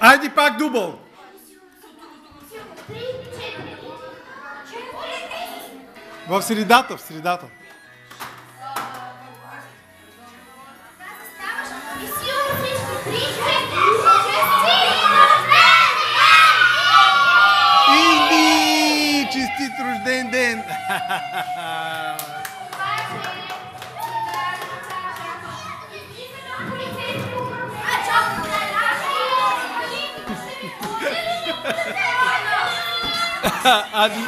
Айде пак дубъл. В средата, в средата. Инди! Честит рожден ден! Ади.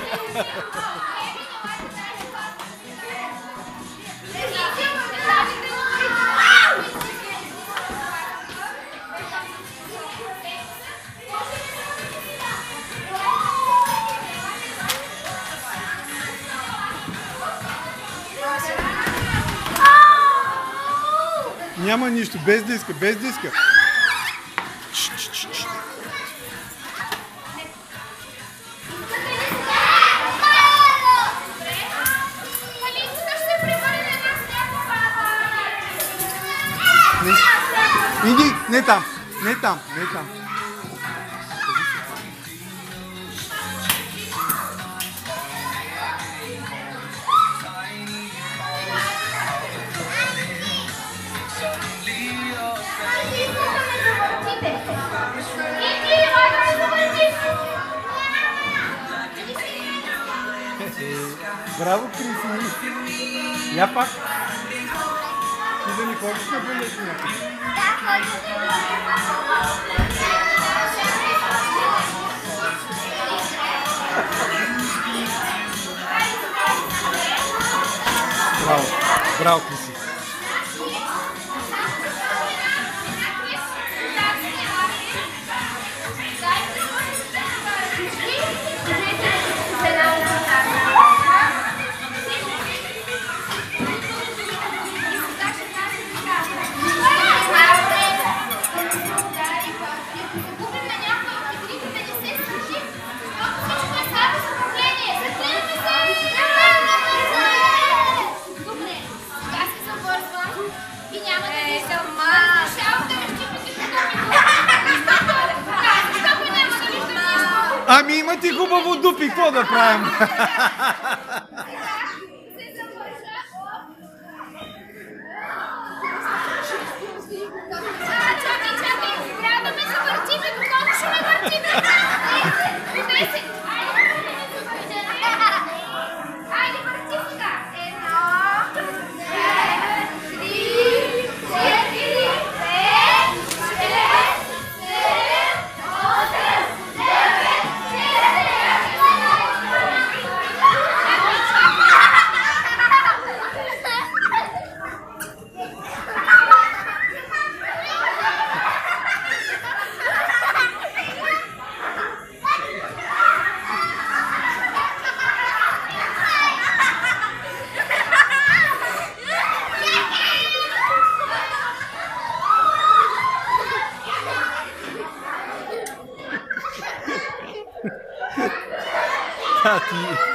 Няма нищо, без диска, без диска. Не, иди, не там, не там, не там. Браво, Криси! Я пак. Size mi. Bravo. Bravo kızım. Ами има ти хубаво дупи, какво да правим? tá aqui.